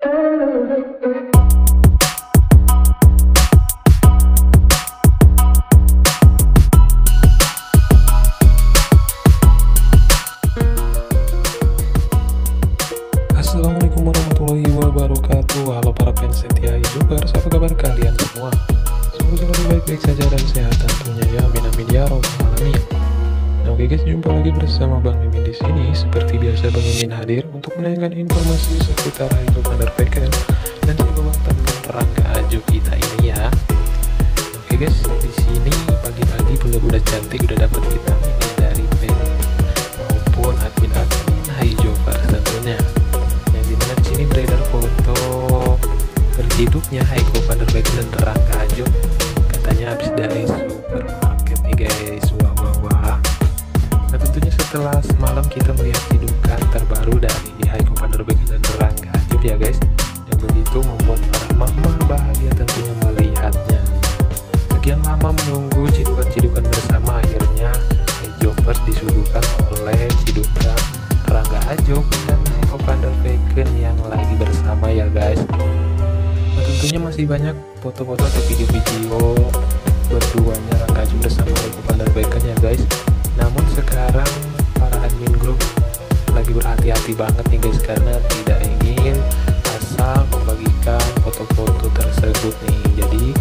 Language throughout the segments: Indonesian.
Assalamualaikum warahmatullahi wabarakatuh. Halo para fans setia youtubers Apa kabar kalian semua? Semoga selalu baik-baik saja dan sehat tentunya ya. Amin amin ya Nah oke guys jumpa lagi bersama Bang Mimin di sini. Seperti biasa Bang Mimin hadir Untuk menanyakan informasi seputar hidup cantik udah dapat vitamin dari pen maupun admin-admin. Highjovers tentunya yang di mana di sini beredar foto terhidupnya Haiko van der Beek dan Rangga Ajo. Katanya habis dari supermarket nih guys. Wah wah wah. Nah tentunya setelah semalam kita melihat hidupan terbaru dari Haiko van der Beek dan Rangga Ajo ya guys. Yang begitu membuat masih banyak foto-foto atau video-video berduanya Rangga Ajo bersama der Veken ya guys. Namun sekarang para admin grup lagi berhati-hati banget nih guys karena tidak ingin asal membagikan foto-foto tersebut nih. Jadi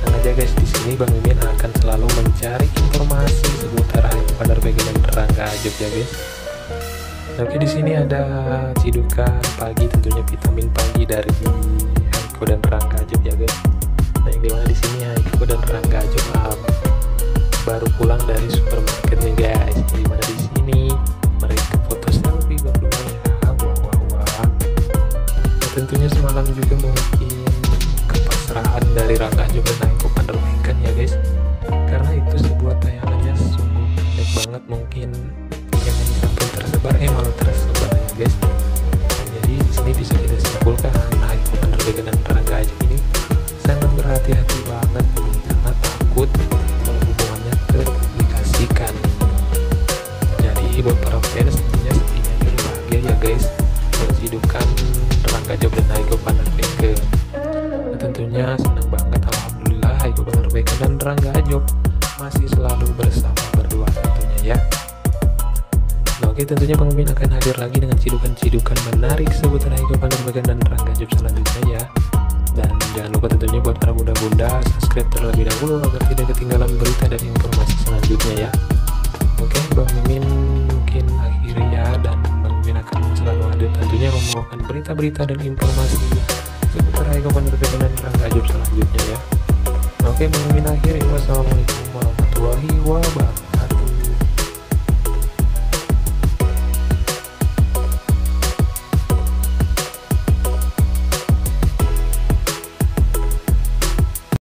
tenang aja guys di sini Bang Mimin akan selalu mencari informasi seputar der Veken dan Rangga Ajo ya guys. Oke di sini ada cidukan pagi tentunya vitamin pagi dari Haiko dan Rangga Ajab ya guys. Nah yang di mana di sini Haiko dan Rangga Ajab um, baru pulang dari supermarket nih guys. Di mana di sini mereka foto selfie berdua ya. Wah wah wah. Nah, tentunya semalam juga mungkin kepasrahan dari Rangga Ajab dan Haiko van jadi buat para fans tentunya sepertinya jadi bahagia ya guys menghidupkan Rangga Aja dan Haiko van der Veken nah, tentunya senang banget Alhamdulillah der Veken dan Rangga Ajob masih selalu bersama berdua tentunya ya oke tentunya Mimin akan hadir lagi dengan cidukan-cidukan menarik seputar der Veken dan Rangga Job selanjutnya ya. Dan jangan lupa tentunya buat para bunda-bunda subscribe terlebih dahulu agar tidak ketinggalan berita dan informasi selanjutnya ya. Oke, Bang Mimin membawakan berita-berita dan informasi seputar der Veken dan Rangga Job selanjutnya ya. Oke, Bang Mimin akhiri. Wassalamualaikum warahmatullahi wabarakatuh.